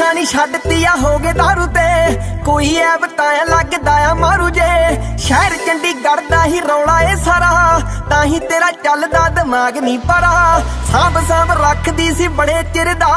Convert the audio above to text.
ਅੱਖਾਂ ਨਹੀਂ ਛੱਡਤੀ ਆ ਹੋ ਗਏ दारू ਤੇ। ਕੋਈ ਐ ਤਾਂ ਲੱਗਦਾ ਆ ਮਾਰੂ ਜੇ। ਸ਼ਹਿਰ ਚੰਡੀਗੜ੍ਹ ਦਾ ਹੀ ਰੌਲਾ ਏ ਸਾਰਾ। ਤਾਂ ਹੀ ਤੇਰਾ ਚੱਲਦਾ ਦਿਮਾਗ ਨਹੀਂ ਪਰਾ ਸਾਂਭ ਸਾਂਭ ਰੱਖਦੀ ਸੀ ਬੜੇ ਚਿਰ ਦਾ।